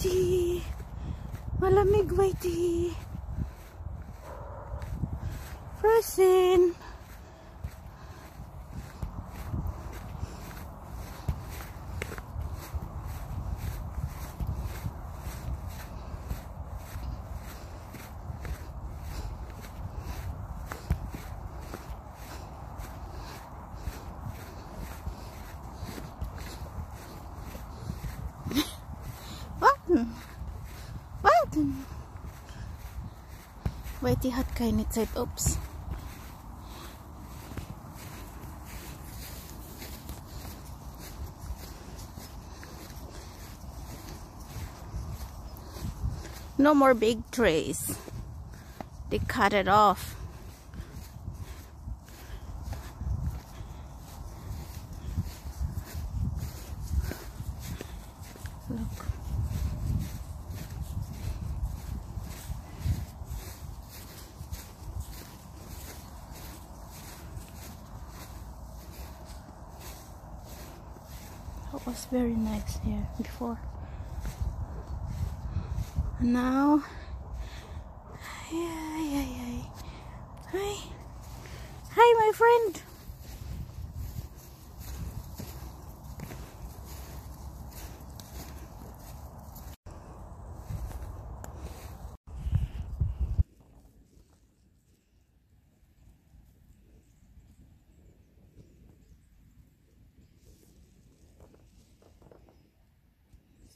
Whitey! Malamig, Whitey! Frozen! Whitey hat keine Zeit. Ups. No more big trees. They cut it off. That was very nice here before. and Now, hi, hi, hi, my friend.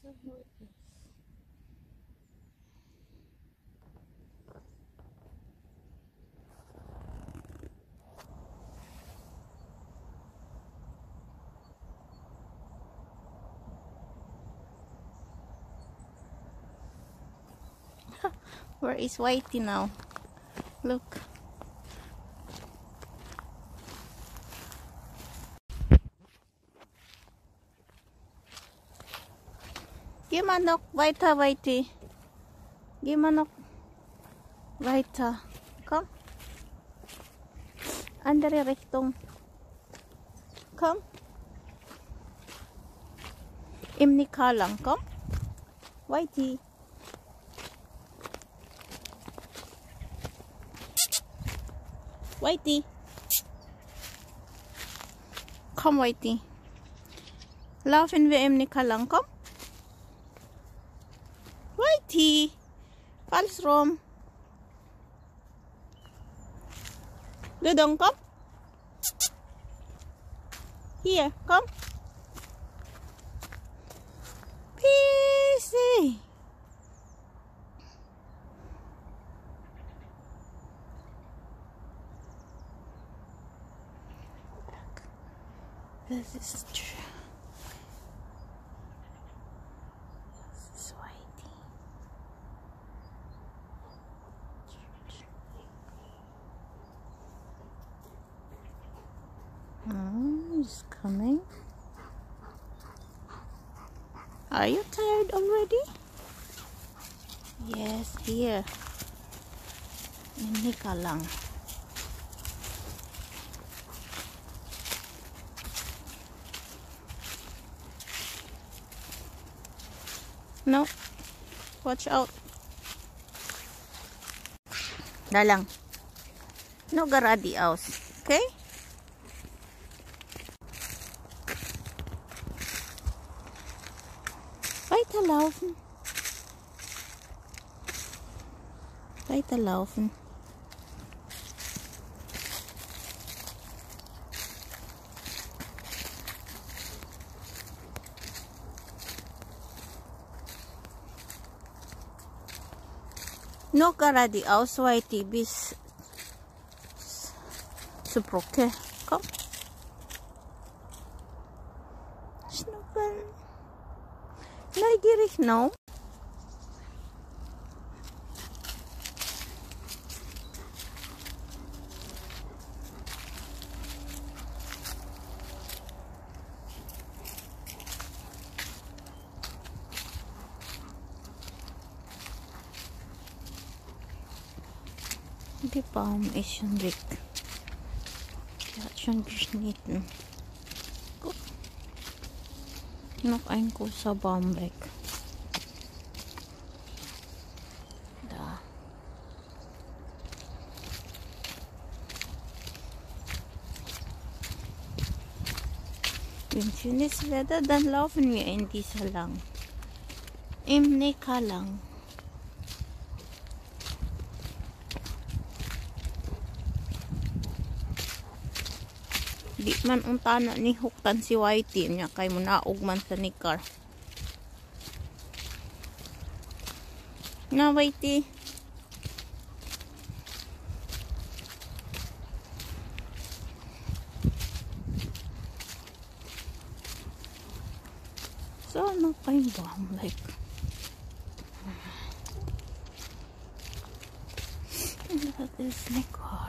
Where is Whitey now? Look. Geh mal noch weiter, weiter. Geh mal noch weiter. Komm. Andere Richtung. Komm. Im Nikar lang, komm. Weiter. Whitey. Komm, Whitey. Laufen wir im Nicker lang, komm. Mutti, Falstrom, Dudong, come. Here, come. Peace. This is true. Coming. Are you tired already? Yes, here. Ini ka lang. No. Watch out. Dalang. No garadi aus. Okay? Weiterlaufen. Weiterlaufen. Nur går de avsvei til bis Suproke. Kom. Neugierig, no? Die Baum ist schon weg. Der hat schon geschnitten. Nakain ko sa bambek. Da. Yung sinis leda dan laufen mir in dieser lang. Im Neckar lang. Di man unta na ni huktan si Whitey niya kay mo naog man sa Neckar. Na Whitey. So, ano yung bomb? Like, look at this Neckar.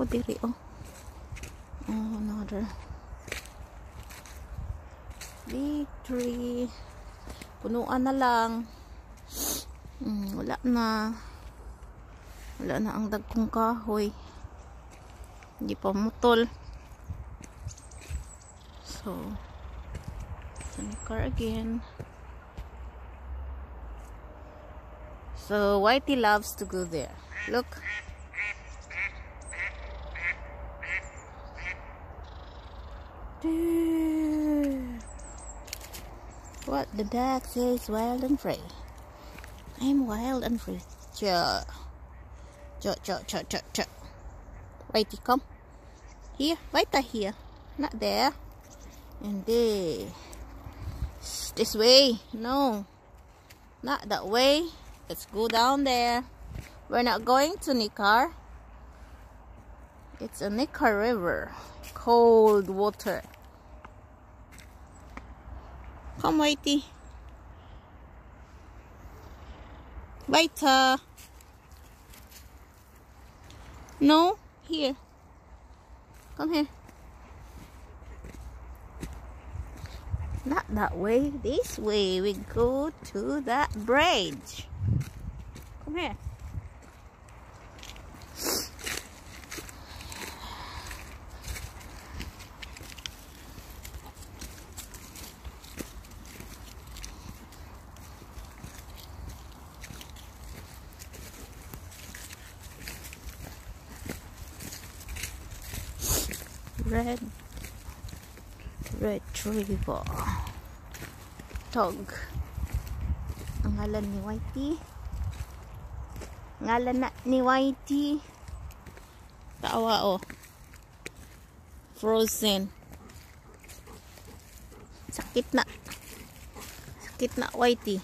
Ako diri, oh. Oh, another. Big tree. Punuan na lang. Mm, wala na. Wala na ang dagkong kahoy. Hindi pa mutol. So, sa car again. So, Whitey loves to go there. Look. What the dog says wild and free. I'm wild and free. Cha. Cha cha cha cha cha. Whitey, come. Here. Whitey here. Not there. And there. This way. No. Not that way. Let's go down there. We're not going to Nikar. It's a Nikar River. Cold water. Come, Whitey. Weiter. No, here. Come here. Not that way. This way. We go to that bridge. Come here. Red. Retriever dog ang ngalan ni Whitey ngalan na ni Whitey tawa oh. Frozen. Sakit na. Sakit na Whitey